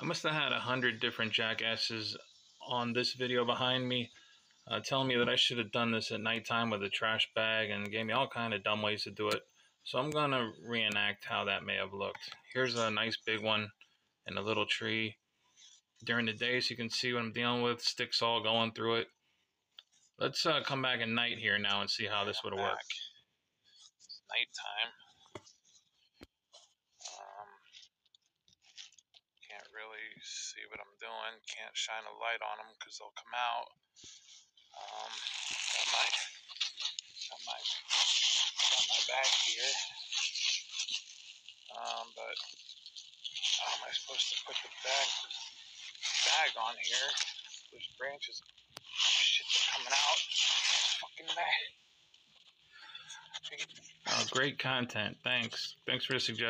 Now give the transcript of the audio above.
I must have had a hundred different jackasses on this video behind me uh, telling me that I should have done this at nighttime with a trash bag and gave me all kind of dumb ways to do it. So I'm going to reenact how that may have looked. Here's a nice big one and a little tree. During the day so you can see what I'm dealing with, sticks all going through it. Let's uh, come back at night here now and see how this would worked. Nighttime. Um, can't see what I'm doing. Can't shine a light on them because they'll come out. Um, got my, got my, got my bag here. Um, but how am I supposed to put the bag, bag on here? Those branches, shit, they're coming out. Fucking bag. Oh, great content. Thanks. Thanks for the suggestion.